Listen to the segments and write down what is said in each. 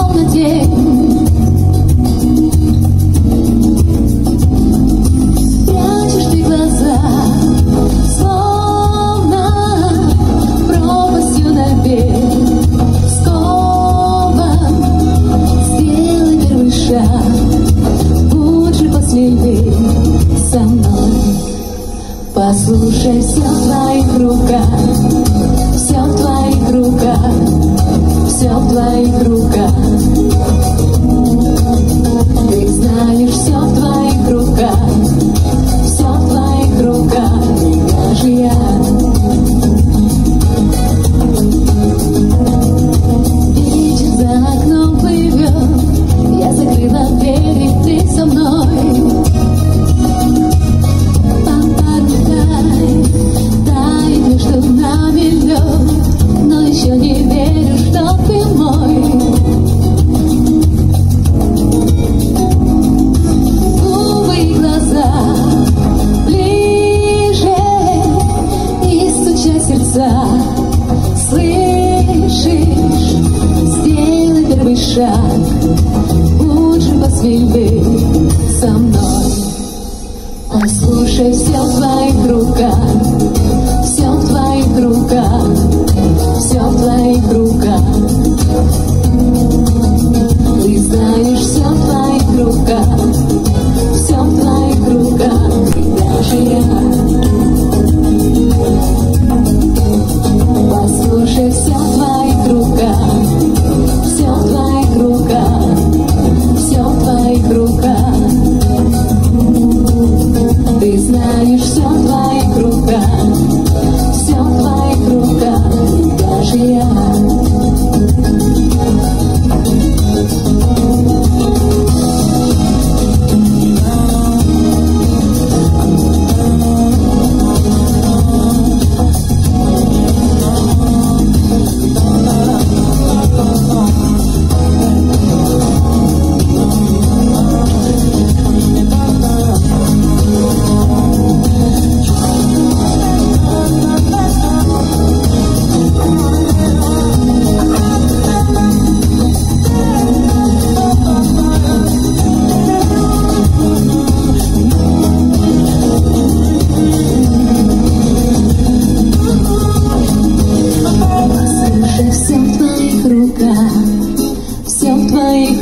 outro dia лучше посвели со мной. Послушай все в своих руках.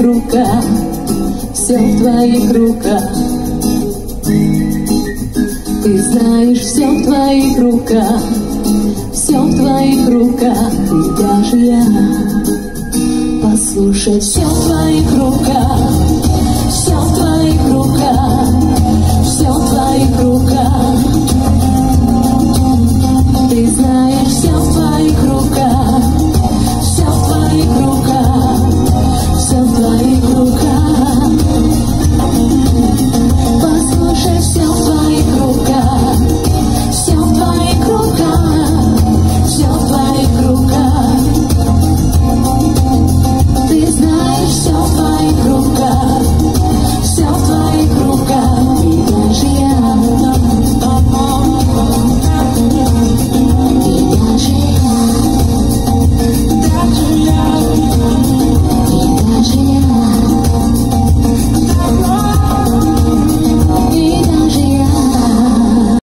руках, все в твоих руках. Ты знаешь, все в твоих руках, все в твоих руках, и даже я. Послушай, все в твоих руках, все в твоих руках, все в твоих руках.